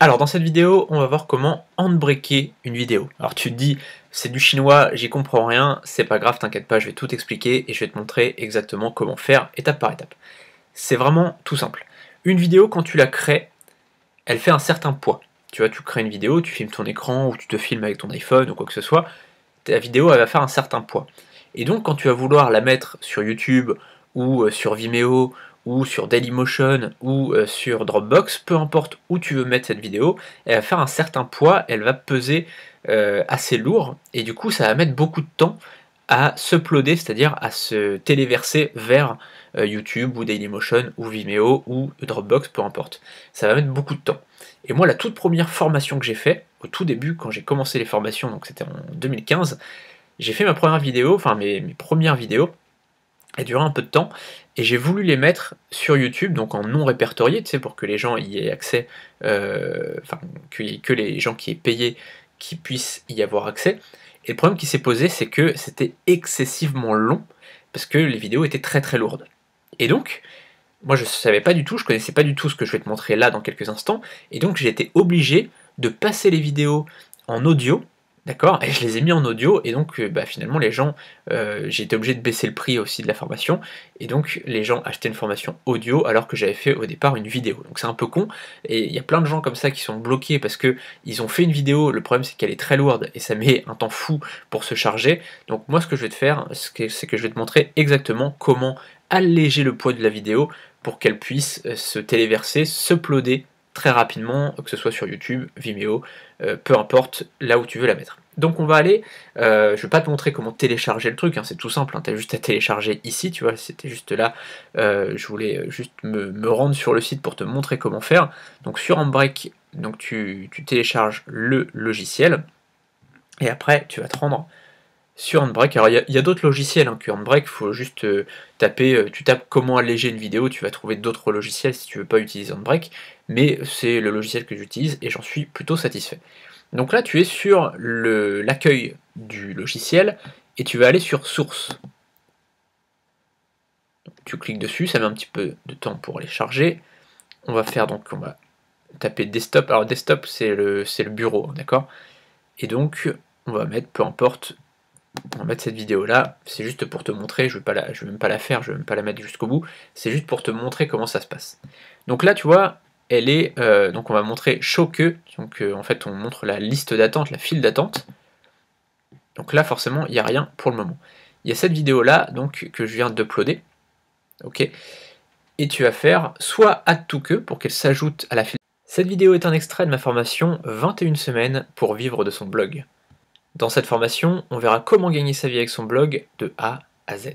Alors dans cette vidéo, on va voir comment handbreaker une vidéo. Alors tu te dis, c'est du chinois, j'y comprends rien, c'est pas grave, t'inquiète pas, je vais tout expliquer et je vais te montrer exactement comment faire étape par étape. C'est vraiment tout simple. Une vidéo, quand tu la crées, elle fait un certain poids. Tu vois, tu crées une vidéo, tu filmes ton écran ou tu te filmes avec ton iPhone ou quoi que ce soit, ta vidéo elle va faire un certain poids. Et donc quand tu vas vouloir la mettre sur YouTube ou euh, sur Vimeo ou sur Dailymotion ou euh, sur Dropbox, peu importe où tu veux mettre cette vidéo, elle va faire un certain poids, elle va peser euh, assez lourd, et du coup ça va mettre beaucoup de temps à s'uploader, c'est-à-dire à se téléverser vers euh, YouTube ou Dailymotion ou Vimeo ou Dropbox, peu importe. Ça va mettre beaucoup de temps. Et moi, la toute première formation que j'ai fait, au tout début, quand j'ai commencé les formations, donc c'était en 2015, j'ai fait ma première vidéo, enfin mes, mes premières vidéos, elles duraient un peu de temps, et j'ai voulu les mettre sur YouTube, donc en non répertorié, tu sais, pour que les gens y aient accès, euh, enfin, que, les gens qui aient payé qui puissent y avoir accès. Et le problème qui s'est posé, c'est que c'était excessivement long, parce que les vidéos étaient très très lourdes. Et donc, moi je ne savais pas du tout, je connaissais pas du tout ce que je vais te montrer là dans quelques instants, et donc j'ai été obligé de passer les vidéos en audio, D'accord Et je les ai mis en audio, et donc euh, bah, finalement les gens, euh, j'ai été obligé de baisser le prix aussi de la formation, et donc les gens achetaient une formation audio alors que j'avais fait au départ une vidéo. Donc c'est un peu con, et il y a plein de gens comme ça qui sont bloqués parce que ils ont fait une vidéo, le problème c'est qu'elle est très lourde et ça met un temps fou pour se charger. Donc moi ce que je vais te faire, c'est que je vais te montrer exactement comment alléger le poids de la vidéo pour qu'elle puisse euh, se téléverser, s'uploader très rapidement, que ce soit sur YouTube, Vimeo, euh, peu importe là où tu veux la mettre. Donc on va aller, euh, je vais pas te montrer comment télécharger le truc, hein, c'est tout simple, hein, tu as juste à télécharger ici, tu vois, c'était juste là, euh, je voulais juste me, rendre sur le site pour te montrer comment faire. Donc sur Handbrake, donc tu, télécharges le logiciel, et après tu vas te rendre sur Handbrake. Alors il y a, d'autres logiciels hein, que Handbrake, il faut juste taper, tu tapes comment alléger une vidéo, tu vas trouver d'autres logiciels si tu veux pas utiliser Handbrake, mais c'est le logiciel que j'utilise et j'en suis plutôt satisfait. Donc là, tu es sur l'accueil du logiciel et tu vas aller sur Source. tu cliques dessus, ça met un petit peu de temps pour les charger. On va faire donc, on va taper Desktop. Alors Desktop, c'est le, le bureau, d'accord? Et donc, on va mettre, peu importe, on va mettre cette vidéo là, c'est juste pour te montrer, je ne vais, même pas la faire, je ne vais même pas la mettre jusqu'au bout, c'est juste pour te montrer comment ça se passe. Donc là tu vois, elle est, euh, donc on va montrer show que, donc euh, en fait on montre la liste d'attente, la file d'attente. Donc là forcément il n'y a rien pour le moment. Il y a cette vidéo là donc que je viens d'uploader, ok. Et tu vas faire soit add to que pour qu'elle s'ajoute à la file. Cette vidéo est un extrait de ma formation 21 semaines pour vivre de son blog. Dans cette formation, on verra comment gagner sa vie avec son blog de A à Z.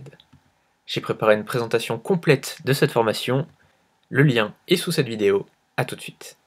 J'ai préparé une présentation complète de cette formation, le lien est sous cette vidéo, a tout de suite.